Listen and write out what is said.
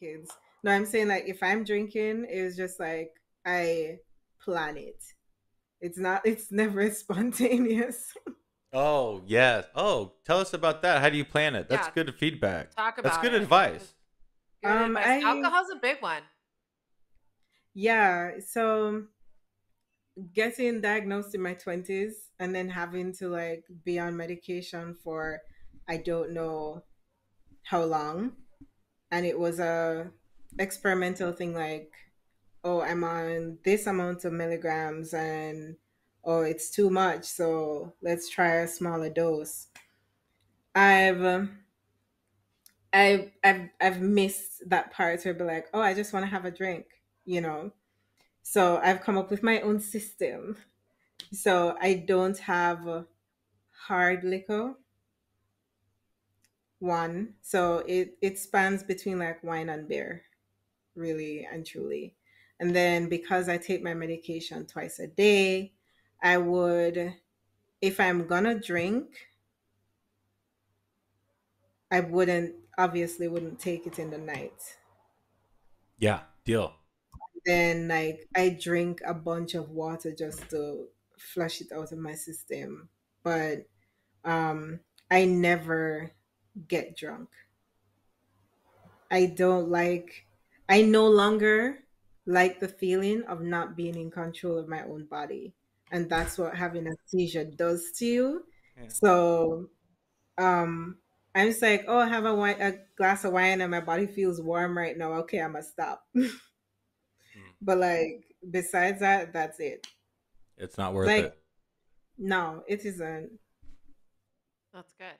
kids. No, I'm saying like if I'm drinking, it's just like I plan it. It's not. It's never spontaneous. Oh yes. Oh, tell us about that. How do you plan it? That's Yeah. good feedback. Talk That's about good it. advice. Good Um, advice. I- Alcohol's a big one. Yeah, so getting diagnosed in my 20s and then having to like be on medication for I don't know how long. And it was a experimental thing like, oh, I'm on this amount of milligrams and oh, it's too much, so let's try a smaller dose. I've um, I've I've I've missed that part where be like, oh, I just want to have a drink, you know. So I've come up with my own system. So I don't have hard liquor. One. So it it spans between like wine and beer, really and truly. And then because I take my medication twice a day, I would if I'm gonna drink, I wouldn't obviously wouldn't take it in the night. Yeah. Deal. then like I drink a bunch of water just to flush it out of my system. But um I never get drunk. I don't like I no longer like the feeling of not being in control of my own body. And that's what having a seizure does to you. Yeah. So um I'm just like, oh, I have a wine, a glass of wine, and my body feels warm right now. Okay, I'm gonna stop. But like besides that, that's it. It's not worth Like- it. No, it isn't. That's good.